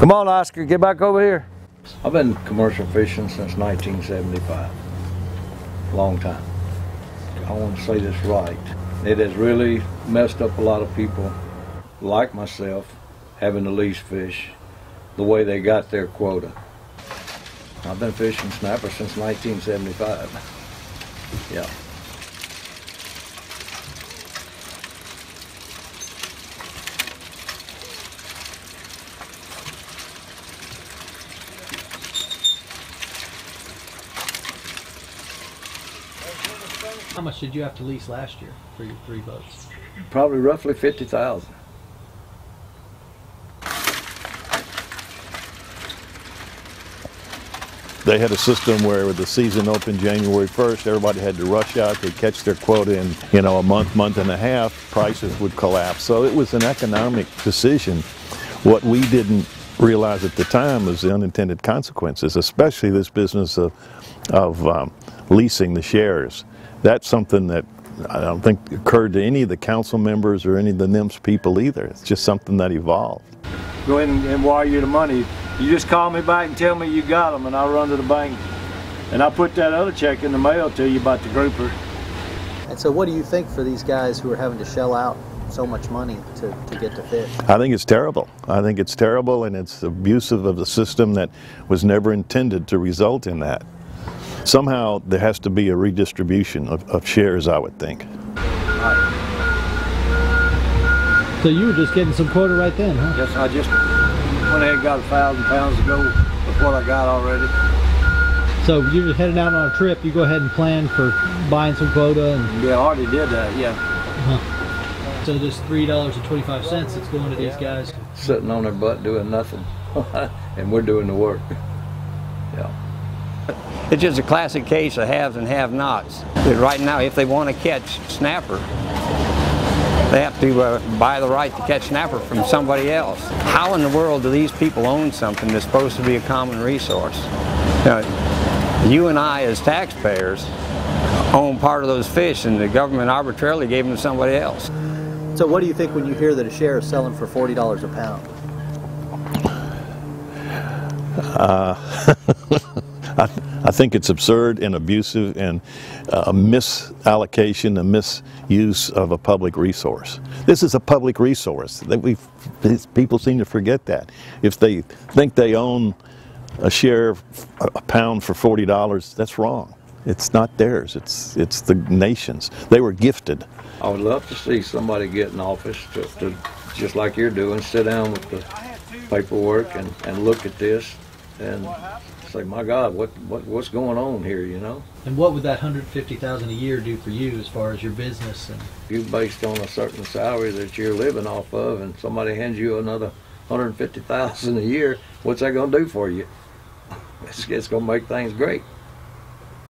Come on, Oscar, get back over here. I've been commercial fishing since 1975. Long time. I want to say this right. It has really messed up a lot of people, like myself, having to lease fish the way they got their quota. I've been fishing snapper since 1975. Yeah. How much did you have to lease last year for your three boats? Probably roughly 50,000. They had a system where the season opened January 1st, everybody had to rush out, they'd catch their quota in, you know, a month, month and a half, prices would collapse. So it was an economic decision. What we didn't realize at the time was the unintended consequences, especially this business of, of um, leasing the shares. That's something that I don't think occurred to any of the council members or any of the NMFS people either. It's just something that evolved. Go ahead and, and wire you the money. You just call me back and tell me you got them, and I'll run to the bank. And I'll put that other check in the mail to you about the grouper. And so, what do you think for these guys who are having to shell out so much money to, to get to fish? I think it's terrible. I think it's terrible and it's abusive of the system that was never intended to result in that. Somehow there has to be a redistribution of, of shares, I would think. So you were just getting some quota right then, huh? Yes, I just went ahead and got a thousand pounds to go with what I got already. So you're just heading out on a trip. You go ahead and plan for buying some quota, and Yeah, I already did that, yeah. Uh-huh. So this three dollars and twenty five cents that's going to these guys. Sitting on their butt doing nothing. and we're doing the work. Yeah. It's just a classic case of haves and have-nots. Right now, if they want to catch snapper, they have to uh, buy the right to catch snapper from somebody else. How in the world do these people own something that's supposed to be a common resource? Now, you and I, as taxpayers, own part of those fish, and the government arbitrarily gave them to somebody else. So what do you think when you hear that a share is selling for forty dollars a pound? I, I think it's absurd and abusive and uh, a misallocation, a misuse of a public resource. This is a public resource. That we people seem to forget that. If they think they own a share, a pound for forty dollars, that's wrong. It's not theirs. It's it's the nation's. They were gifted. I would love to see somebody get in office to, to just like you're doing, sit down with the paperwork and, and look at this and say, my God, what, what what's going on here, you know? And what would that hundred fifty thousand a year do for you as far as your business and You based on a certain salary that you're living off of and somebody hands you another hundred and fifty thousand a year, what's that gonna do for you? It's, it's gonna make things great.